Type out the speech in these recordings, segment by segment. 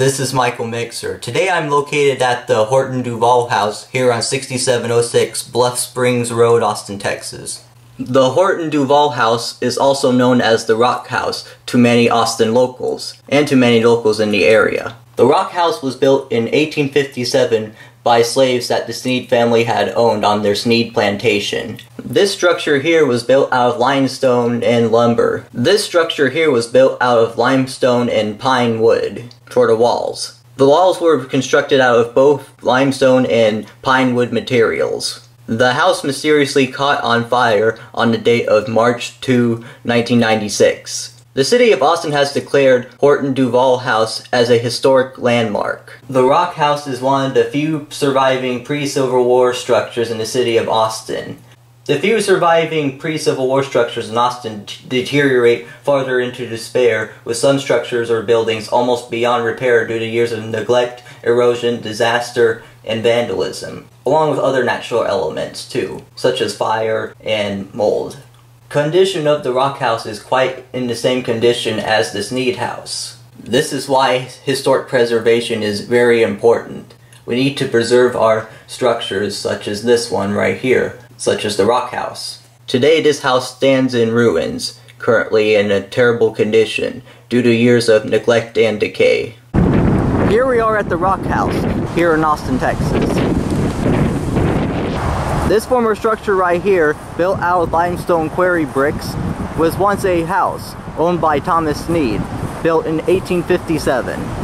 This is Michael Mixer. Today I'm located at the Horton Duval House here on 6706 Bluff Springs Road, Austin, Texas. The Horton Duval House is also known as the Rock House to many Austin locals, and to many locals in the area. The Rock House was built in 1857 by slaves that the Sneed family had owned on their Sneed plantation. This structure here was built out of limestone and lumber. This structure here was built out of limestone and pine wood for the walls. The walls were constructed out of both limestone and pine wood materials. The house mysteriously caught on fire on the date of March 2, 1996. The city of Austin has declared Horton Duval House as a historic landmark. The Rock House is one of the few surviving pre-Civil War structures in the city of Austin. The few surviving pre-Civil War structures in Austin deteriorate farther into despair, with some structures or buildings almost beyond repair due to years of neglect, erosion, disaster, and vandalism, along with other natural elements too, such as fire and mold. Condition of the rock house is quite in the same condition as the Sneed house. This is why historic preservation is very important. We need to preserve our structures such as this one right here, such as the rock house. Today this house stands in ruins, currently in a terrible condition due to years of neglect and decay. Here we are at the rock house, here in Austin, Texas. This former structure right here, built out of limestone quarry bricks, was once a house owned by Thomas Sneed, built in 1857.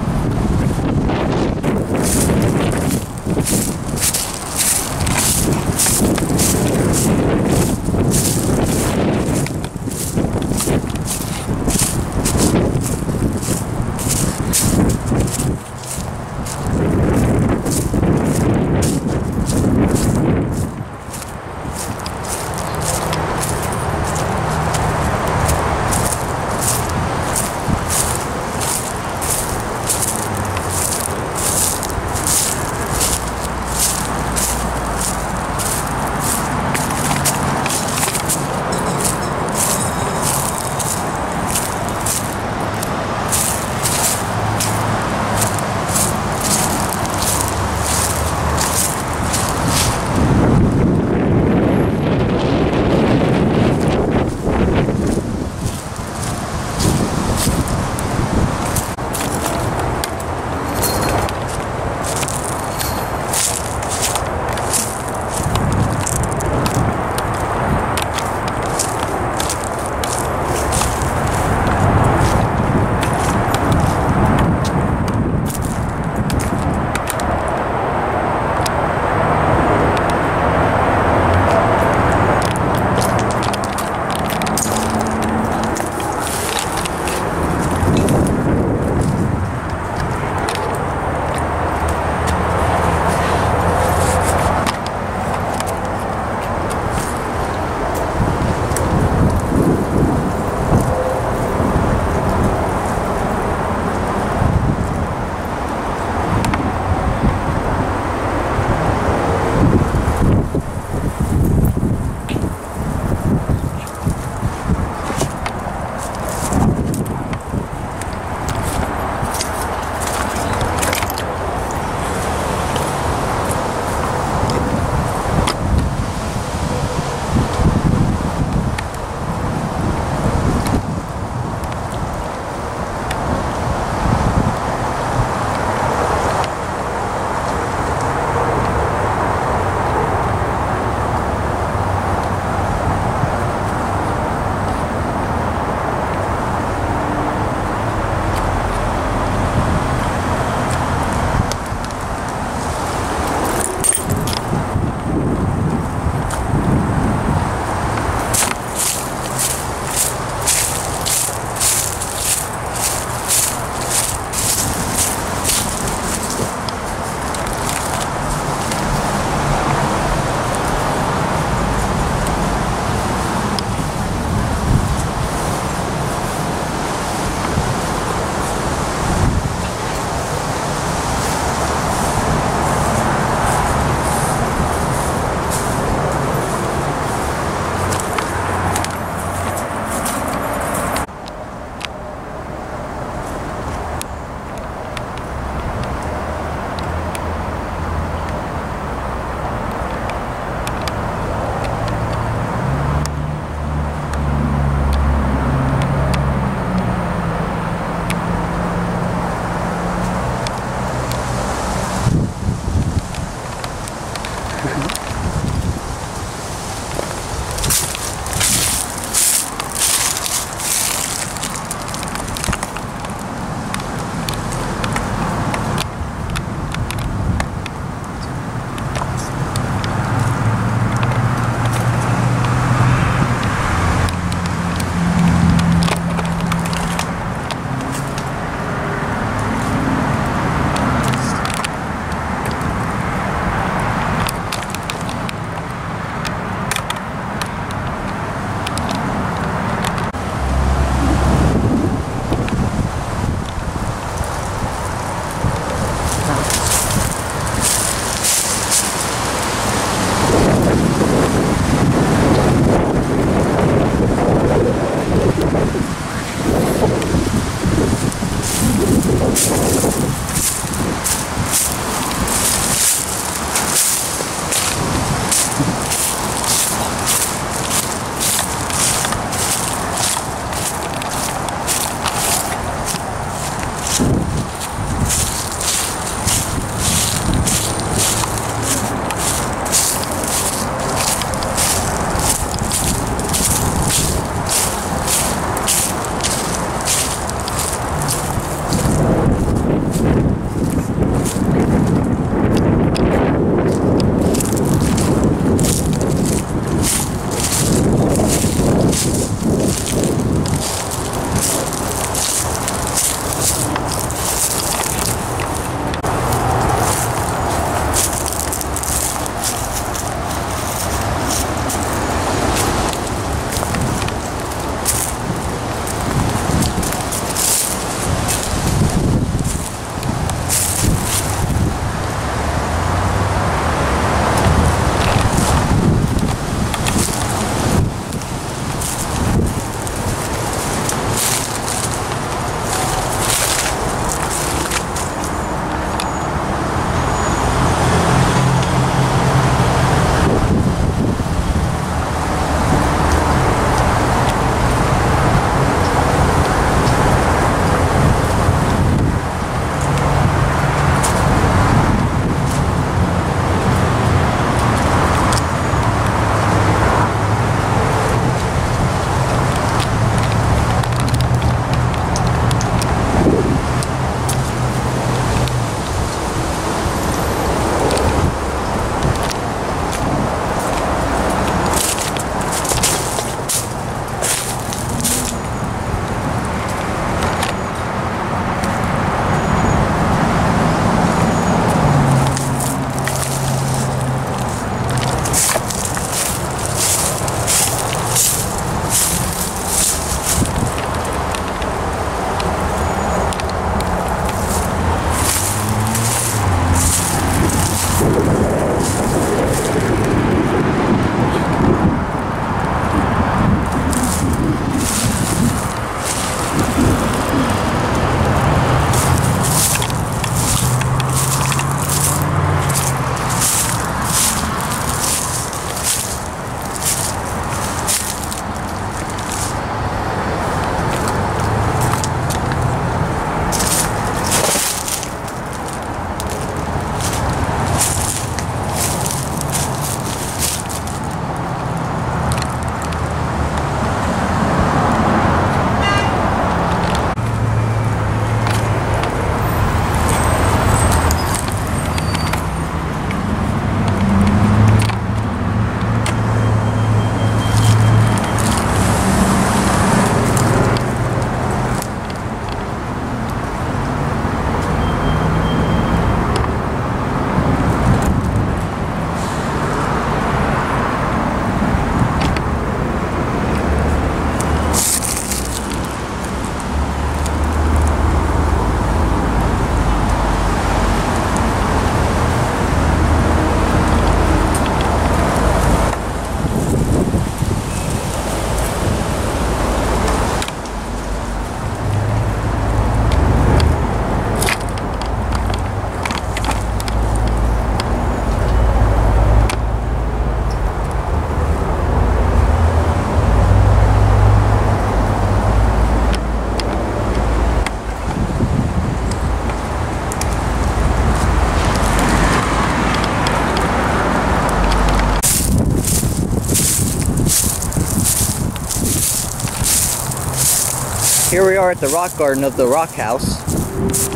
Here we are at the rock garden of the rock house.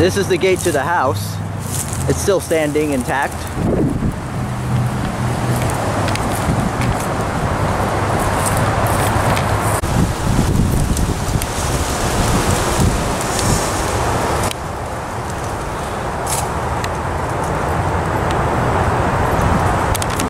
This is the gate to the house. It's still standing intact.